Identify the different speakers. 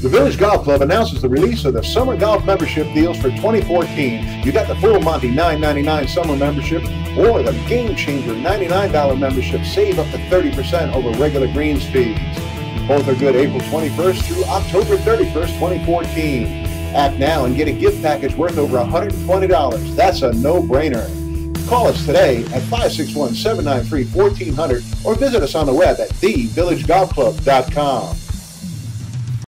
Speaker 1: The Village Golf Club announces the release of the summer golf membership deals for 2014. You got the full Monty $9.99 summer membership or the Game Changer $99 membership. Save up to 30% over regular greens fees. Both are good April 21st through October 31st, 2014. Act now and get a gift package worth over $120. That's a no-brainer. Call us today at 561-793-1400 or visit us on the web at thevillagegolfclub.com.